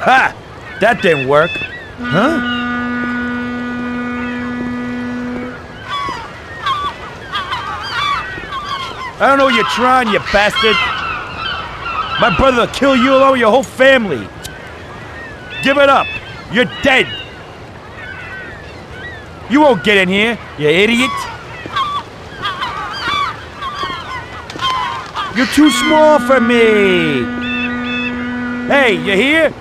Ha! That didn't work. Huh? I don't know what you're trying, you bastard. My brother will kill you along with your whole family. Give it up. You're dead. You won't get in here, you idiot. You're too small for me. Hey, you here?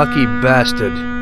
Lucky bastard.